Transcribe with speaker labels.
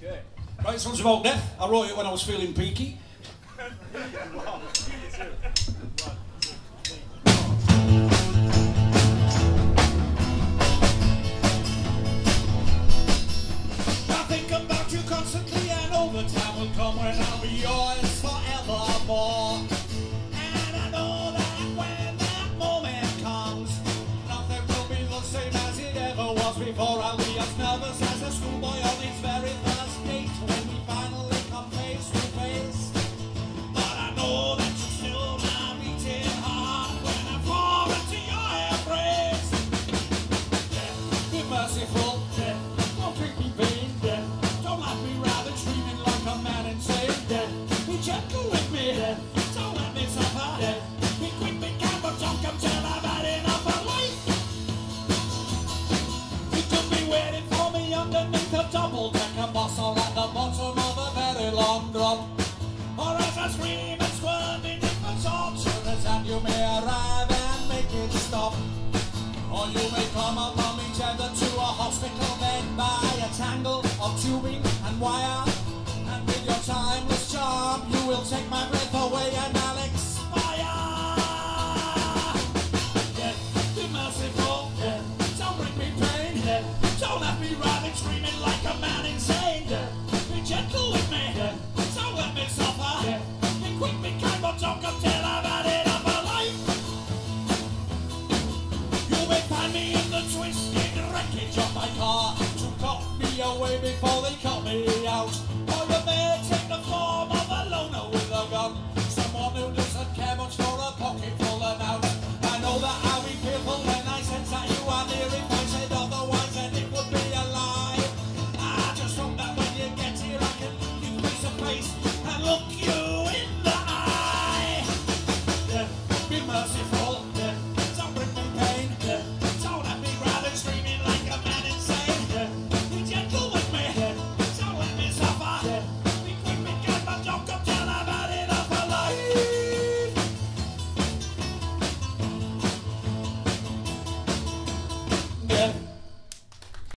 Speaker 1: Okay. Right, this one's about death. I wrote it when I was feeling peaky. I think about you constantly, and over time will come when I'll be yours forevermore. And I know that when that moment comes, nothing will be the same as it ever was before. I'll be as nervous as a schoolboy on his very first double-decker bus at the bottom of a very long drop. Or as I scream and squirm the torturers and you may arrive and make it stop. Or you may come upon me tethered to a hospital bed by a tangle of tubing and wire. And with your timeless charm, you will take my breath away and I'll expire. Death, be merciful. Death, don't bring me pain. Death, don't let me writhing, screaming like a man insane. Of my car